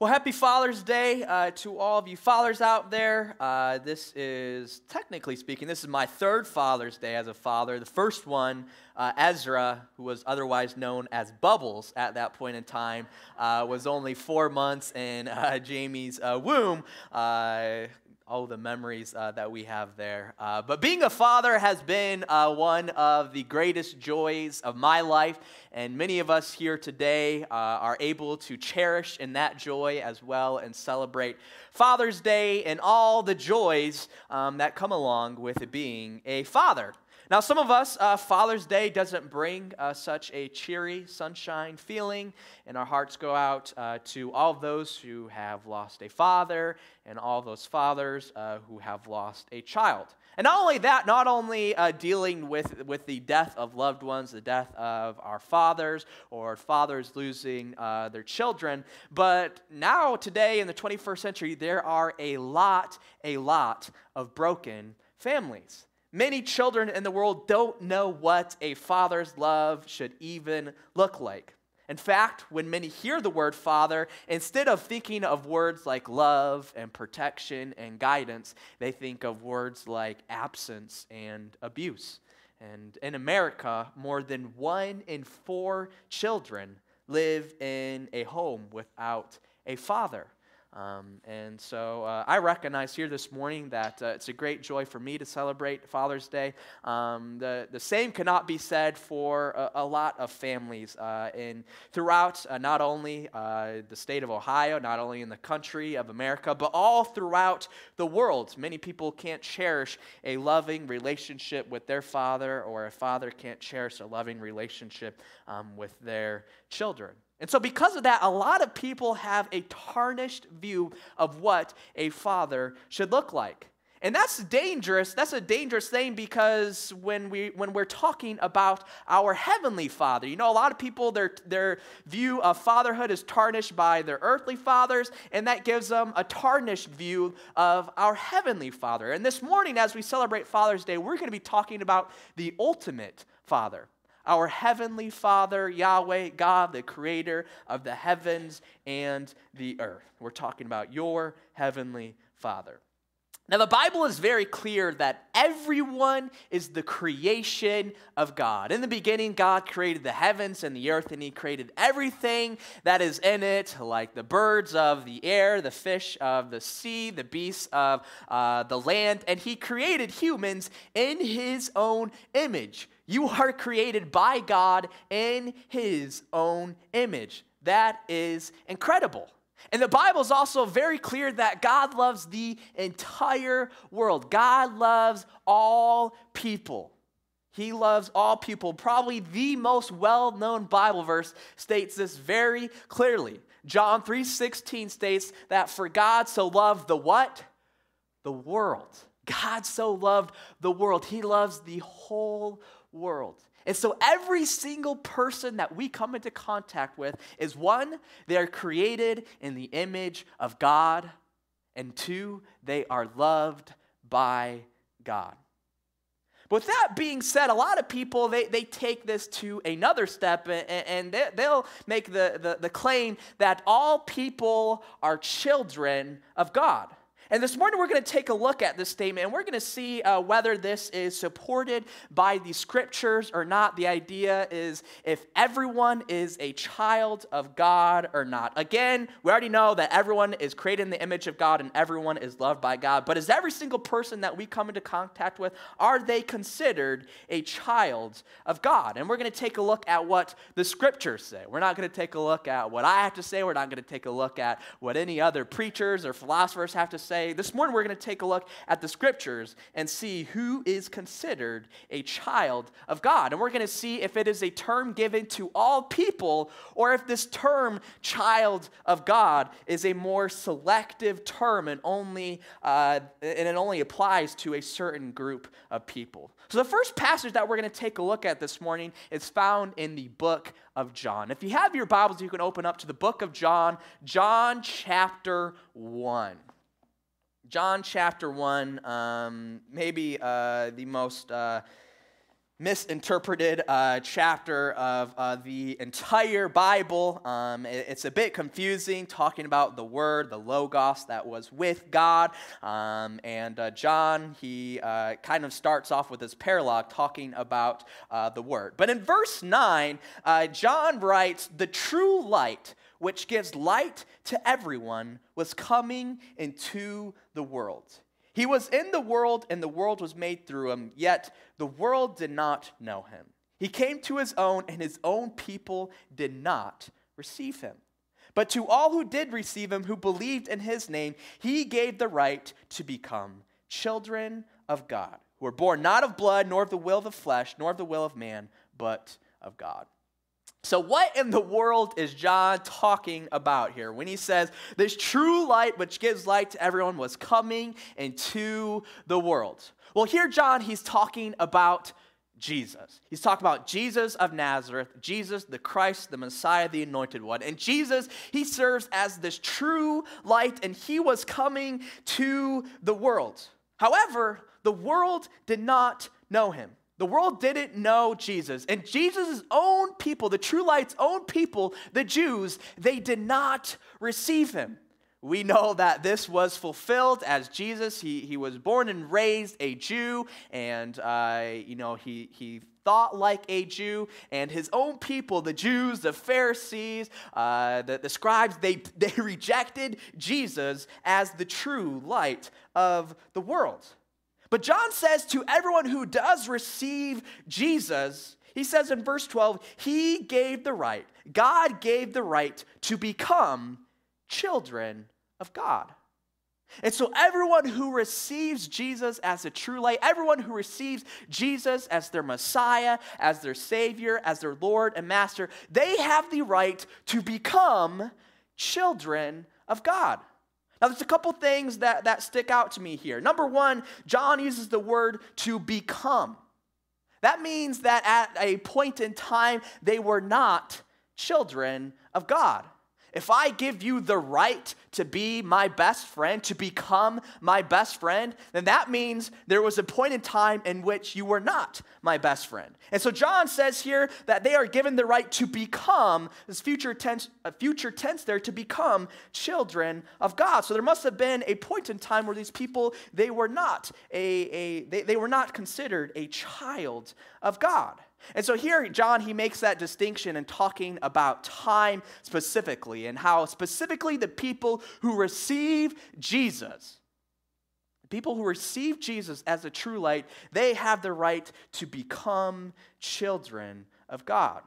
Well, happy Father's Day uh, to all of you fathers out there. Uh, this is, technically speaking, this is my third Father's Day as a father. The first one, uh, Ezra, who was otherwise known as Bubbles at that point in time, uh, was only four months in uh, Jamie's uh, womb all the memories uh, that we have there. Uh, but being a father has been uh, one of the greatest joys of my life, and many of us here today uh, are able to cherish in that joy as well and celebrate Father's Day and all the joys um, that come along with being a father. Now, some of us, uh, Father's Day doesn't bring uh, such a cheery, sunshine feeling, and our hearts go out uh, to all those who have lost a father and all those fathers uh, who have lost a child. And not only that, not only uh, dealing with, with the death of loved ones, the death of our fathers, or fathers losing uh, their children, but now, today, in the 21st century, there are a lot, a lot of broken families. Many children in the world don't know what a father's love should even look like. In fact, when many hear the word father, instead of thinking of words like love and protection and guidance, they think of words like absence and abuse. And in America, more than one in four children live in a home without a father. Um, and so uh, I recognize here this morning that uh, it's a great joy for me to celebrate Father's Day. Um, the, the same cannot be said for a, a lot of families uh, in, throughout uh, not only uh, the state of Ohio, not only in the country of America, but all throughout the world. Many people can't cherish a loving relationship with their father, or a father can't cherish a loving relationship um, with their children. And so, because of that, a lot of people have a tarnished view of what a father should look like. And that's dangerous. That's a dangerous thing because when, we, when we're talking about our heavenly father, you know, a lot of people, their, their view of fatherhood is tarnished by their earthly fathers, and that gives them a tarnished view of our heavenly father. And this morning, as we celebrate Father's Day, we're going to be talking about the ultimate father our heavenly Father, Yahweh, God, the creator of the heavens and the earth. We're talking about your heavenly Father. Now, the Bible is very clear that everyone is the creation of God. In the beginning, God created the heavens and the earth, and He created everything that is in it, like the birds of the air, the fish of the sea, the beasts of uh, the land, and He created humans in His own image. You are created by God in His own image. That is incredible. And the Bible is also very clear that God loves the entire world. God loves all people. He loves all people. Probably the most well-known Bible verse states this very clearly. John 3:16 states that for God so loved the what? The world. God so loved the world. He loves the whole world. And so every single person that we come into contact with is one, they are created in the image of God, and two, they are loved by God. But with that being said, a lot of people, they, they take this to another step and, and they, they'll make the, the, the claim that all people are children of God. And this morning we're going to take a look at this statement and we're going to see uh, whether this is supported by the scriptures or not. The idea is if everyone is a child of God or not. Again, we already know that everyone is created in the image of God and everyone is loved by God. But is every single person that we come into contact with, are they considered a child of God? And we're going to take a look at what the scriptures say. We're not going to take a look at what I have to say. We're not going to take a look at what any other preachers or philosophers have to say say, this morning we're going to take a look at the scriptures and see who is considered a child of God. And we're going to see if it is a term given to all people or if this term, child of God, is a more selective term and, only, uh, and it only applies to a certain group of people. So, the first passage that we're going to take a look at this morning is found in the book of John. If you have your Bibles, you can open up to the book of John, John chapter 1. John chapter 1, um, maybe uh, the most uh, misinterpreted uh, chapter of uh, the entire Bible. Um, it, it's a bit confusing talking about the Word, the Logos that was with God. Um, and uh, John, he uh, kind of starts off with his paralogue talking about the Word. But in verse 9, uh, John writes, The true light, which gives light to everyone, was coming into the world. He was in the world, and the world was made through him, yet the world did not know him. He came to his own, and his own people did not receive him. But to all who did receive him, who believed in his name, he gave the right to become children of God, who were born not of blood, nor of the will of the flesh, nor of the will of man, but of God. So, what in the world is John talking about here when he says this true light, which gives light to everyone, was coming into the world? Well, here, John, he's talking about Jesus. He's talking about Jesus of Nazareth, Jesus, the Christ, the Messiah, the anointed one. And Jesus, he serves as this true light, and he was coming to the world. However, the world did not know him. The world didn't know Jesus. And Jesus' own people, the true light's own people, the Jews, they did not receive him. We know that this was fulfilled as Jesus, he, he was born and raised a Jew, and, uh, you know, he, he thought like a Jew, and his own people, the Jews, the Pharisees, uh, the, the scribes, they, they rejected Jesus as the true light of the world. But John says to everyone who does receive Jesus, he says in verse 12, He gave the right, God gave the right to become children of God. And so, everyone who receives Jesus as a true light, everyone who receives Jesus as their Messiah, as their Savior, as their Lord and Master, they have the right to become children of God. Now, there's a couple things that, that stick out to me here. Number one, John uses the word to become. That means that at a point in time, they were not children of God. If I give you the right to be my best friend, to become my best friend, then that means there was a point in time in which you were not my best friend. And so John says here that they are given the right to become, this future tense, a future tense there, to become children of God. So there must have been a point in time where these people, they were not a, a they, they were not considered a child of God. And so here, John, he makes that distinction in talking about time specifically and how specifically the people who receive Jesus, people who receive Jesus as a true light, they have the right to become children of God.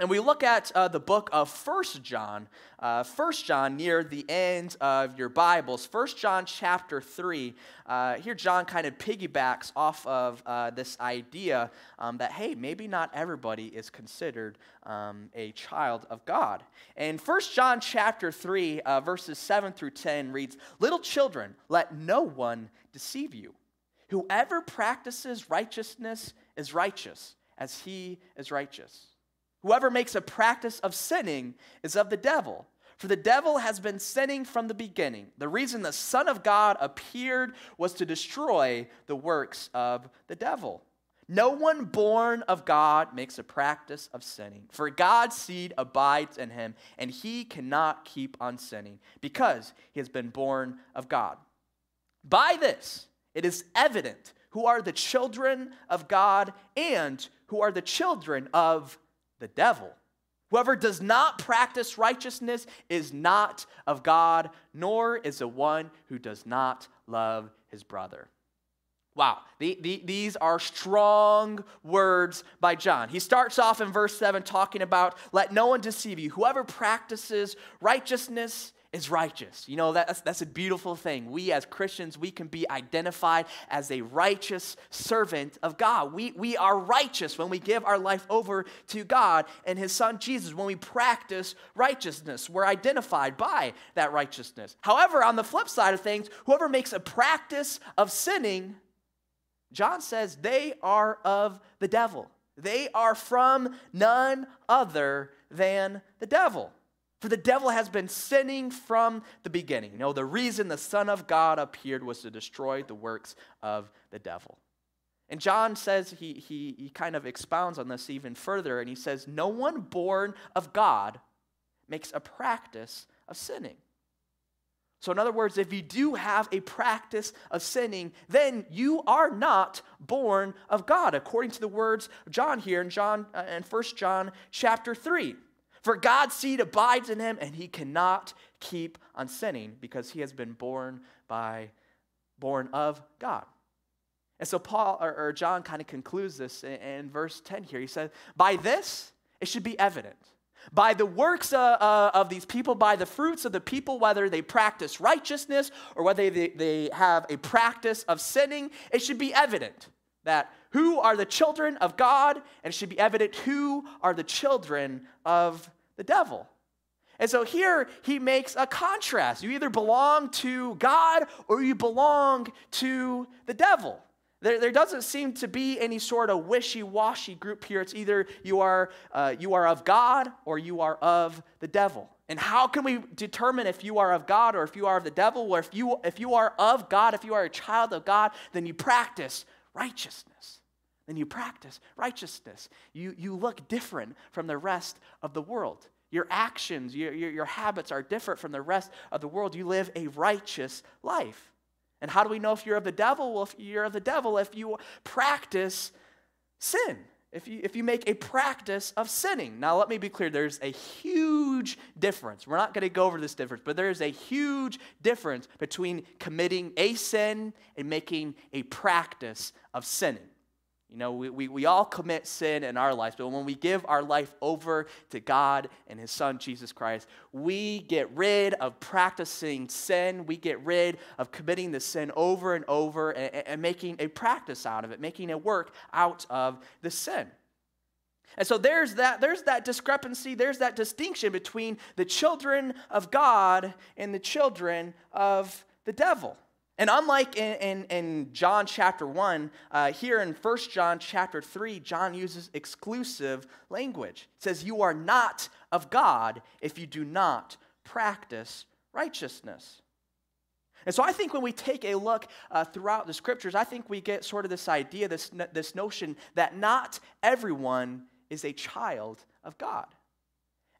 And we look at uh, the book of First John, uh, First John near the end of your Bibles. First John chapter 3. Uh, here, John kind of piggybacks off of uh, this idea um, that, hey, maybe not everybody is considered um, a child of God. And First John chapter 3, uh, verses 7 through 10 reads Little children, let no one deceive you. Whoever practices righteousness is righteous, as he is righteous. Whoever makes a practice of sinning is of the devil. For the devil has been sinning from the beginning. The reason the Son of God appeared was to destroy the works of the devil. No one born of God makes a practice of sinning, for God's seed abides in him, and he cannot keep on sinning because he has been born of God. By this, it is evident who are the children of God and who are the children of the devil. Whoever does not practice righteousness is not of God, nor is the one who does not love his brother. Wow, the, the, these are strong words by John. He starts off in verse 7 talking about, Let no one deceive you. Whoever practices righteousness is righteous. You know, that's, that's a beautiful thing. We as Christians, we can be identified as a righteous servant of God. We, we are righteous when we give our life over to God and His Son Jesus. When we practice righteousness, we're identified by that righteousness. However, on the flip side of things, whoever makes a practice of sinning, John says they are of the devil. They are from none other than the devil. For the devil has been sinning from the beginning. You know, the reason the Son of God appeared was to destroy the works of the devil. And John says, he, he, he kind of expounds on this even further, and he says, No one born of God makes a practice of sinning. So, in other words, if you do have a practice of sinning, then you are not born of God, according to the words of John here in John uh, in 1 John chapter 3. For God's seed abides in him, and he cannot keep on sinning because he has been born by born of God. And so Paul or, or John kind of concludes this in, in verse 10 here. He says, By this it should be evident by the works uh, uh, of these people, by the fruits of the people, whether they practice righteousness or whether they, they have a practice of sinning, it should be evident that who are the children of God, and it should be evident who are the children of the devil. And so here he makes a contrast. You either belong to God or you belong to the devil. There, there doesn't seem to be any sort of wishy-washy group here. It's either you are, uh, you are of God or you are of the devil. And how can we determine if you are of God or if you are of the devil? Or if you, if you are of God, if you are a child of God, then you practice righteousness. Then you practice righteousness. You, you look different from the rest of the world. Your actions, your, your, your habits are different from the rest of the world. You live a righteous life. And how do we know if you're of the devil? Well, if you're of the devil, if you practice sin, if you, if you make a practice of sinning. Now, let me be clear there's a huge difference. We're not going to go over this difference, but there is a huge difference between committing a sin and making a practice of sinning. You know, we, we, we all commit sin in our lives, but when we give our life over to God and His Son, Jesus Christ, we get rid of practicing sin. We get rid of committing the sin over and over and, and making a practice out of it, making a work out of the sin. And so there's that, there's that discrepancy, there's that distinction between the children of God and the children of the devil. And unlike in, in, in, John chapter 1, uh, here in 1 John chapter 3, John uses exclusive language. It says, You are not of God if you do not practice righteousness. And so I think when we take a look uh, throughout the scriptures, I think we get sort of this idea, this, this notion that not everyone is a child of God.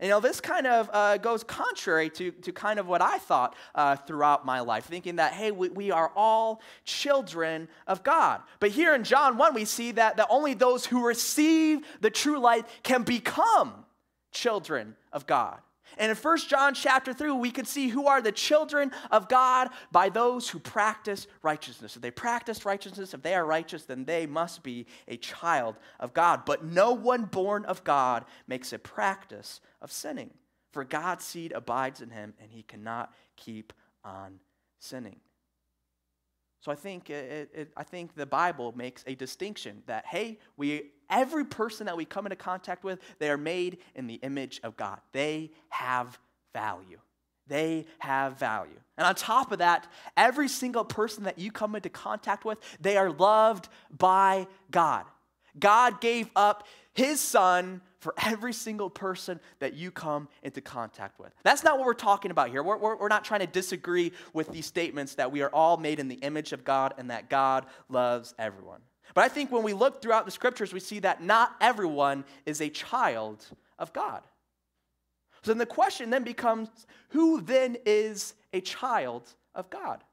You know, this kind of uh, goes contrary to, to kind of what I thought uh, throughout my life, thinking that, hey, we, we are all children of God. But here in John 1, we see that, that only those who receive the true light can become children of God. And in 1 John chapter 3, we can see who are the children of God by those who practice righteousness. If they practice righteousness, if they are righteous, then they must be a child of God. But no one born of God makes a practice of sinning, for God's seed abides in him, and he cannot keep on sinning. So I think it, it, I think the Bible makes a distinction that hey, we every person that we come into contact with, they are made in the image of God. They have value. They have value. And on top of that, every single person that you come into contact with, they are loved by God. God gave up his son for every single person that you come into contact with. That's not what we're talking about here. We're, we're, we're, not trying to disagree with these statements that we are all made in the image of God and that God loves everyone. But I think when we look throughout the scriptures, we see that not everyone is a child of God. So then the question then becomes who then is a child of God?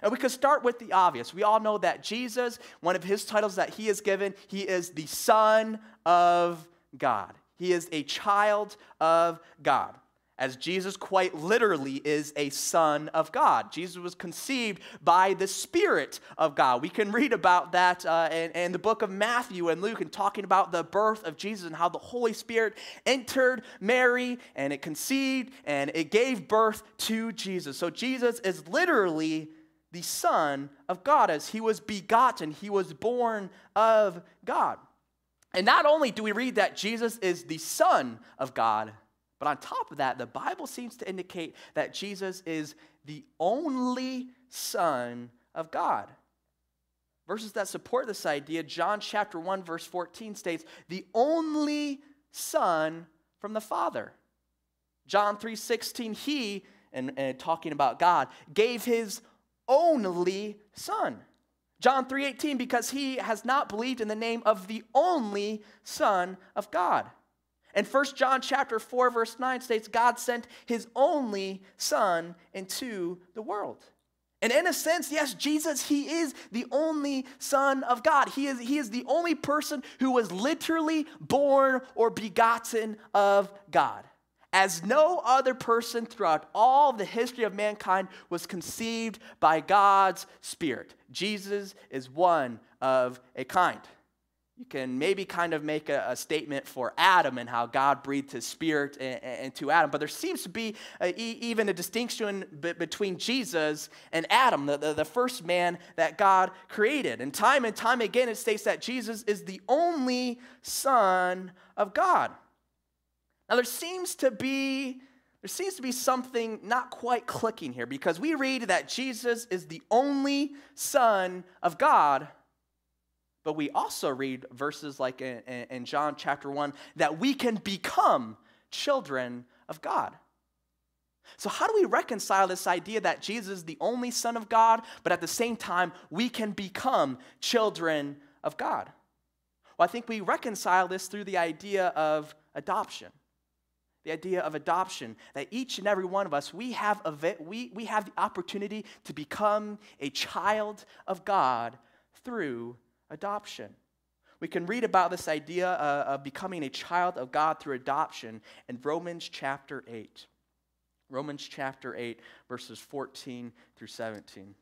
And we could start with the obvious. We all know that Jesus, one of his titles that he is given, he is the Son of God. He is a child of God. As Jesus quite literally is a son of God. Jesus was conceived by the Spirit of God. We can read about that uh, in, in the book of Matthew and Luke and talking about the birth of Jesus and how the Holy Spirit entered Mary and it conceived and it gave birth to Jesus. So Jesus is literally the Son of God. As he was begotten, he was born of God. And not only do we read that Jesus is the Son of God, but on top of that, the Bible seems to indicate that Jesus is the only Son of God. Verses that support this idea, John chapter 1, verse 14 states, the only Son from the Father. John 3:16, he, and, and talking about God, gave his only son. John 3:18 because he has not believed in the name of the only son of God. And 1 John chapter 4 verse 9 states God sent his only son into the world. And in a sense, yes, Jesus, he is the only Son of God. He is, he is the only person who was literally born or begotten of God. As no other person throughout all the history of mankind was conceived by God's Spirit. Jesus is one of a kind. You can maybe kind of make a, a, statement for Adam and how God breathed his spirit into Adam, but there seems to be even a distinction between Jesus and Adam, the, the, the first man that God created. And time and time again, it states that Jesus is the only Son of God. Now, there seems to be there seems to be something not quite clicking here because we read that Jesus is the only Son of God, but we also read verses like in, in, John chapter 1 that we can become children of God. So, how do we reconcile this idea that Jesus is the only Son of God, but at the same time, we can become children of God? Well, I think we reconcile this through the idea of adoption. The idea of adoption, that each and every one of us, we have, a, we, we have the opportunity to become a child of God through adoption. We can read about this idea uh, of becoming a child of God through adoption in Romans chapter 8. Romans chapter 8, verses 14 through 17.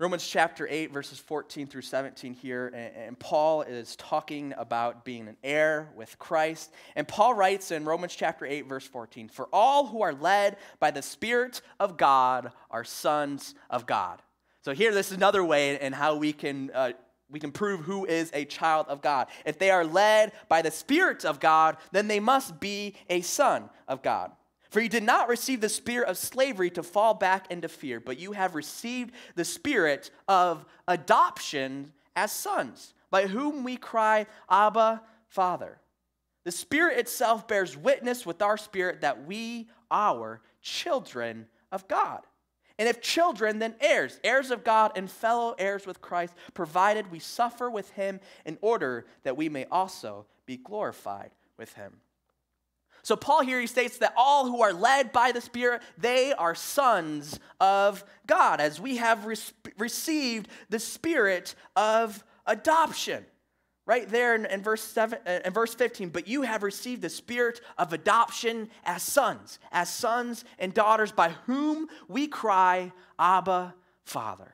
Romans chapter 8, verses 14 through 17 here, and, Paul is talking about being an heir with Christ. And Paul writes in Romans chapter 8, verse 14 For all who are led by the Spirit of God are sons of God. So here, this is another way in how we can. Uh, we can prove who is a child of God. If they are led by the Spirit of God, then they must be a son of God. For you did not receive the spirit of slavery to fall back into fear, but you have received the spirit of adoption as sons, by whom we cry, Abba, Father. The Spirit itself bears witness with our spirit that we are children of God. And if children, then heirs, heirs of God and fellow heirs with Christ, provided we suffer with him in order that we may also be glorified with him. So, Paul here, he states that all who are led by the Spirit, they are sons of God, as we have re- received the Spirit of adoption. Right there in, in, verse seven, uh, in verse 15, but you have received the spirit of adoption as sons, as sons and daughters, by whom we cry, Abba, Father.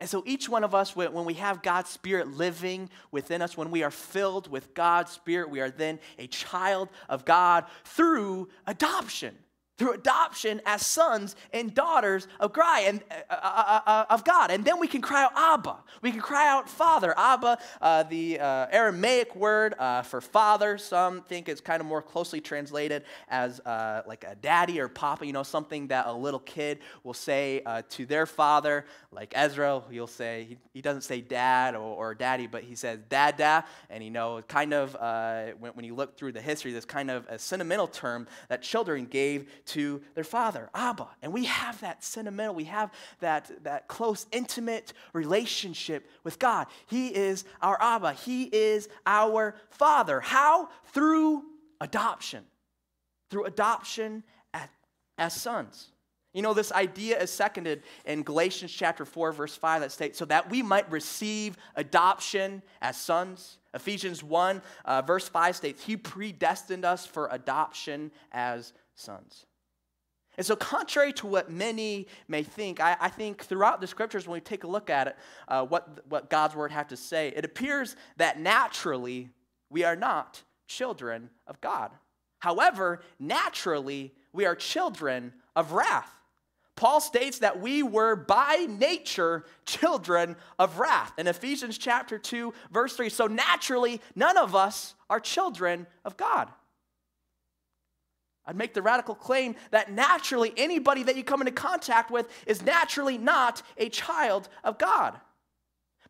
And so, each one of us, when we have God's Spirit living within us, when we are filled with God's Spirit, we are then a child of God through adoption through adoption as sons and daughters of, God, and, uh, uh, uh, of God. And then we can cry out, Abba. We can cry out, Father. Abba, uh, the uh, Aramaic word uh, for father, some think it's kind of more closely translated as like a daddy or papa, you know, something that a little kid will say to their father. Like Ezra, he'll say, he, he doesn't say dad or, or, daddy, but he says dada. And you know, kind of, when, when you look through the history, this kind of a sentimental term that children gave to their father, Abba. And we have that sentimental, we have that, that close, intimate relationship with God. He is our Abba, He is our Father. How? Through adoption. Through adoption as, as sons. You know, this idea is seconded in Galatians chapter 4, verse 5, that states, so that we might receive adoption as sons. Ephesians 1, uh, verse 5 states, He predestined us for adoption as sons. And so, contrary to what many may think, I, I, think throughout the scriptures, when we take a look at it, uh, what, what God's word has to say, it appears that naturally we are not children of God. However, naturally we are children of wrath. Paul states that we were by nature children of wrath in Ephesians chapter 2, verse 3. So, naturally, none of us are children of God. I'd make the radical claim that naturally anybody that you come into contact with is naturally not a child of God.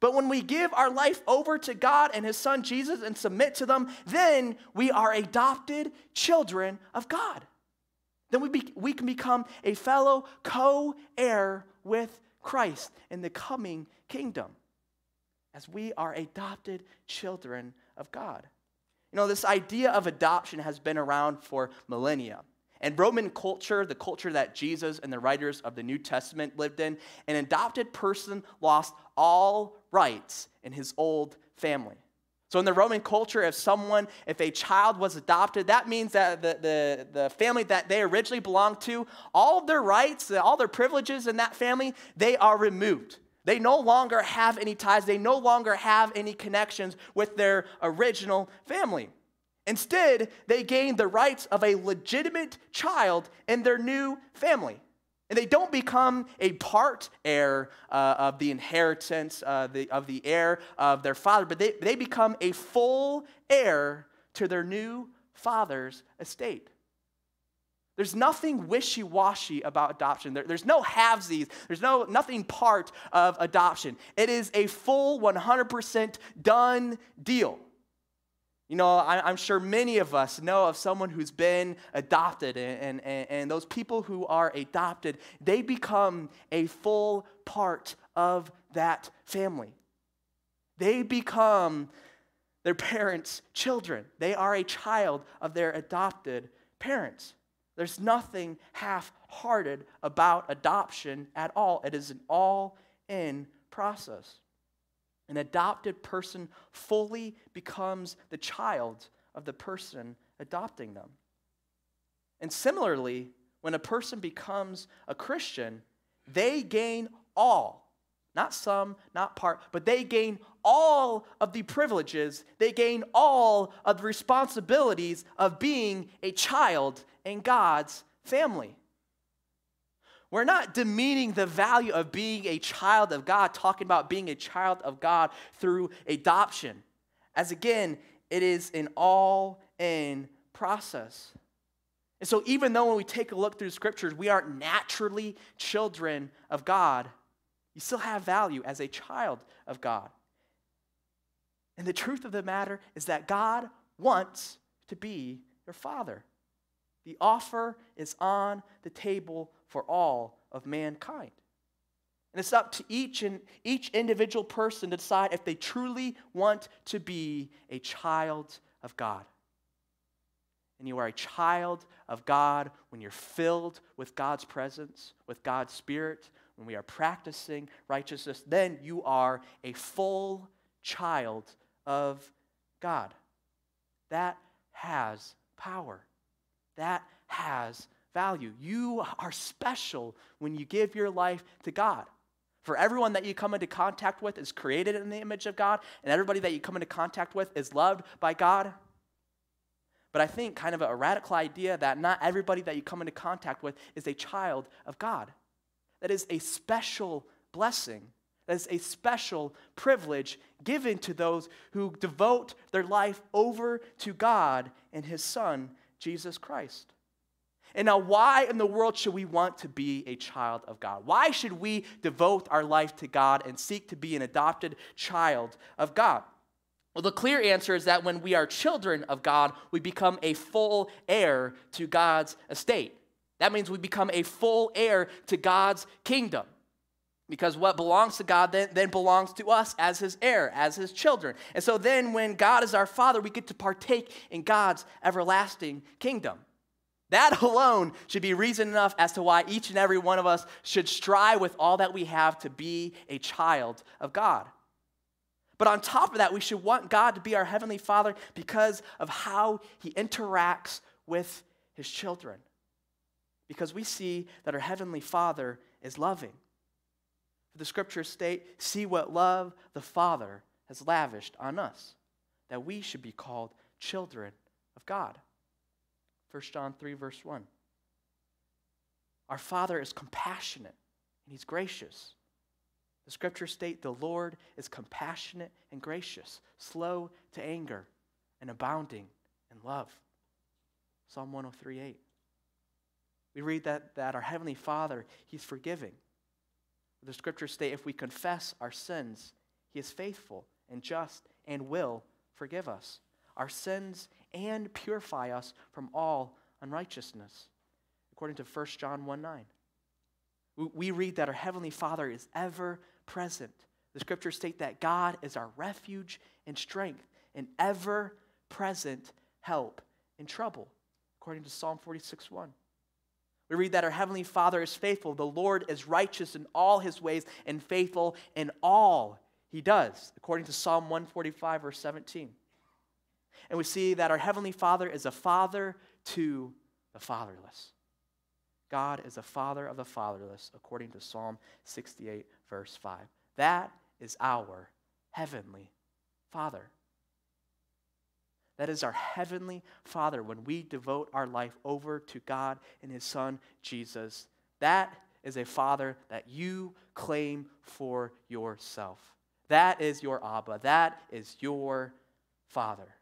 But when we give our life over to God and His Son Jesus and submit to them, then we are adopted children of God. then we, be, we can become a fellow co heir with Christ in the coming kingdom as we are adopted children of God. You know, this idea of adoption has been around for millennia. And Roman culture, the culture that Jesus and the writers of the New Testament lived in, an adopted person lost all rights in his old family. So, in the Roman culture, if someone, if a child was adopted, that means that the, the, the family that they originally belonged to, all of their rights, all their privileges in that family, they are removed. They no longer have any ties, they no longer have any connections with their original family. Instead, they gain the rights of a legitimate child in their new family. And they don't become a part heir uh, of the inheritance uh, the, of the heir of their father, but they, they become a full heir to their new father's estate. There's nothing wishy washy about adoption. There, there's no halvesies. There's no, nothing part of adoption. It is a full 100% done deal. You know, I, am sure many of us know of someone who's been adopted, and, and, and those people who are adopted, they become a full part of that family. They become their parents' children. They are a child of their adopted parents. There's nothing half hearted about adoption at all, it is an all in process. An adopted person fully becomes the child of the person adopting them. And similarly, when a person becomes a Christian, they gain all, not some, not part, but they gain all of the privileges, they gain all of the responsibilities of being a child in God's family. We're not demeaning the value of being a child of God, talking about being a child of God through adoption. As again, it is an all in process. And so, even though when we take a look through scriptures, we aren't naturally children of God, you still have value as a child of God. And the truth of the matter is that God wants to be your father. The offer is on the table for all of mankind. And it's up to each and each individual person to decide if they truly want to be a child of God. And you are a child of God when you're filled with God's presence, with God's Spirit, when we are practicing righteousness, then you are a full child of God. That has power. That has value. You are special when you give your life to God. For everyone that you come into contact with is created in the image of God, and everybody that you come into contact with is loved by God. But I think kind of a radical idea that not everybody that you come into contact with is a child of God. That is a special blessing. That is a special privilege given to those who devote their life over to God and His Son, Jesus Christ. And now, why in the world should we want to be a child of God? Why should we devote our life to God and seek to be an adopted child of God? Well, the clear answer is that when we are children of God, we become a full heir to God's estate. That means we become a full heir to God's kingdom. Because what belongs to God then, then belongs to us as his heir, as his children. And so then, when God is our father, we get to partake in God's everlasting kingdom. That alone should be reason enough as to why each and every one of us should strive with all that we have to be a child of God. But on top of that, we should want God to be our Heavenly Father because of how He interacts with His children. Because we see that our Heavenly Father is loving. The scriptures state, See what love the Father has lavished on us, that we should be called children of God. 1 John 3, verse 1. Our Father is compassionate and He's gracious. The scriptures state the Lord is compassionate and gracious, slow to anger, and abounding in love. Psalm 103 8. We read that, that our Heavenly Father, He's forgiving. The scriptures state if we confess our sins, He is faithful and just and will forgive us our sins and purify us from all unrighteousness. according to 1 John 1 9. We read that our Heavenly Father is ever present. The scriptures state that God is our refuge and strength and ever present help in trouble, according to Psalm 46 1. We read that our Heavenly Father is faithful. The Lord is righteous in all his ways and faithful in all he does, according to Psalm 145, verse 17. And we see that our Heavenly Father is a father to the fatherless. God is a father of the fatherless, according to Psalm 68, verse 5. That is our Heavenly Father. That is our Heavenly Father when we devote our life over to God and His Son, Jesus. That is a Father that you claim for yourself. That is your Abba. That is your Father.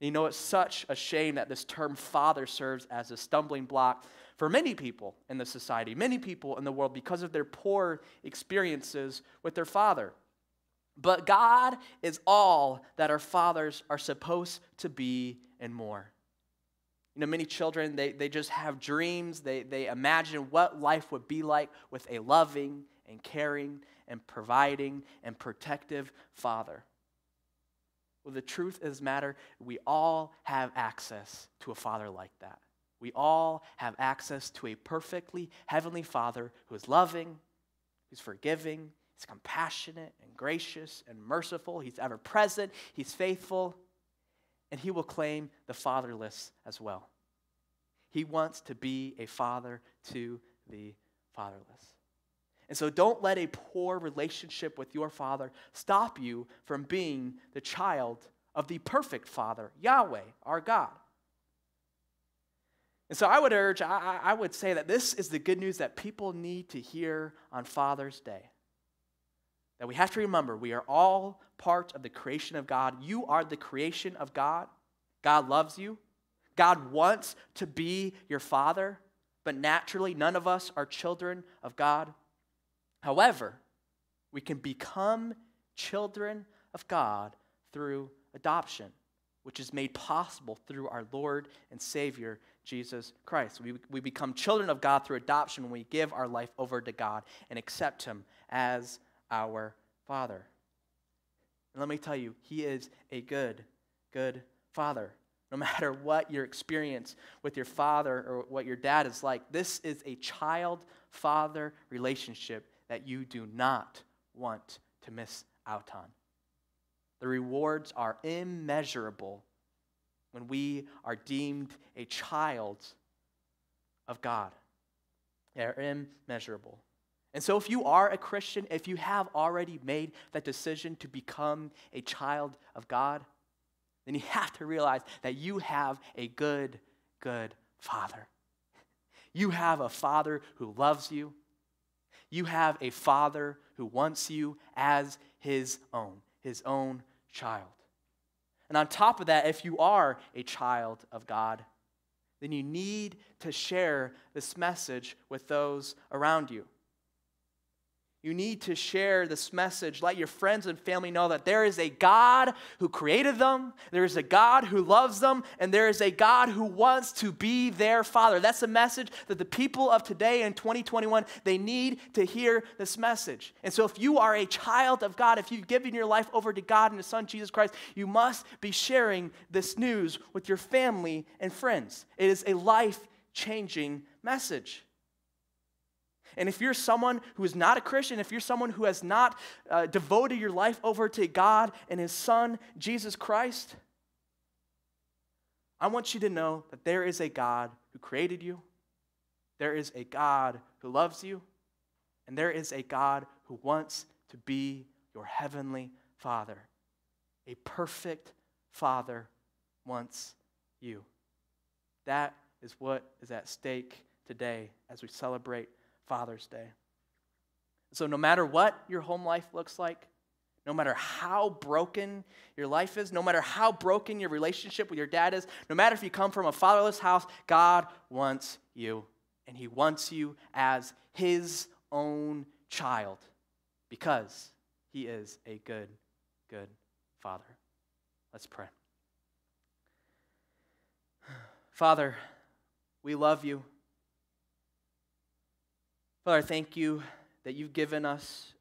You know, it's such a shame that this term father serves as a stumbling block for many people in the society, many people in the world, because of their poor experiences with their father. But God is all that our fathers are supposed to be and more. You know, many children, they, they just have dreams. They, they imagine what life would be like with a loving and caring and providing and protective father. Well, the truth is, matter, we all have access to a father like that. We all have access to a perfectly heavenly father who is loving, who's forgiving, he's compassionate and gracious and merciful, he's ever present, he's faithful, and he will claim the fatherless as well. He wants to be a father to the fatherless. And so don't let a poor relationship with your father stop you from being the child of the perfect father, Yahweh, our God. And so I would urge, I, I would say that this is the good news that people need to hear on Father's Day. That we have to remember we are all part of the creation of God. You are the creation of God. God loves you. God wants to be your father, but naturally, none of us are children of God. However, we can become children of God through adoption, which is made possible through our Lord and Savior, Jesus Christ. We, we become children of God through adoption when we give our life over to God and accept Him as our Father. And let me tell you, He is a good, good Father. No matter what your experience with your father or what your dad is like, this is a child father relationship that you do not want to miss out on. The rewards are immeasurable when we are deemed a child of God. They're immeasurable. And so, if you are a Christian, if you have already made that decision to become a child of God, then you have to realize that you have a good, good Father. You have a Father who loves you, you have a father who wants you as his own, his own child. And on top of that, if you are a child of God, then you need to share this message with those around you. You need to share this message. Let your friends and family know that there is a God who created them, there is a God who loves them, and there is a God who wants to be their father. That's a message that the people of today in 2021, they need to hear this message. And so if you are a child of God, if you've given your life over to God and His Son Jesus Christ, you must be sharing this news with your family and friends. It is a life-changing message. And if you're someone who is not a Christian, if you're someone who has not uh, devoted your life over to God and His Son, Jesus Christ, I want you to know that there is a God who created you, there is a God who loves you, and there is a God who wants to be your heavenly Father. A perfect Father wants you. That is what is at stake today as we celebrate Father's Day. So, no matter what your home life looks like, no matter how broken your life is, no matter how broken your relationship with your dad is, no matter if you come from a fatherless house, God wants you. And He wants you as His own child because He is a good, good Father. Let's pray. Father, We love you. Father, I thank you that you've given us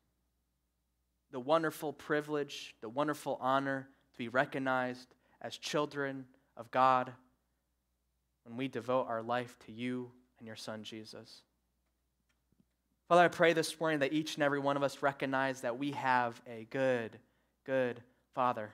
the wonderful privilege, the wonderful honor to be recognized as children of God when we devote our life to you and your Son, Jesus. Father, I pray this morning that each and every one of us recognize that we have a good, good Father.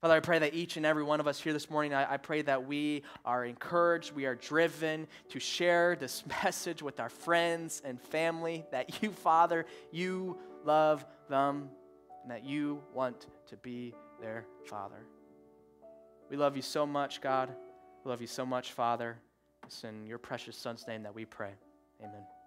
Father, I pray that each and every one of us here this morning, I, I, pray that we are encouraged, we are driven to share this message with our friends and family that you, Father, you love them and that you want to be their Father. We love you so much, God. We love you so much, Father. It's in your precious Son's name that we pray. Amen.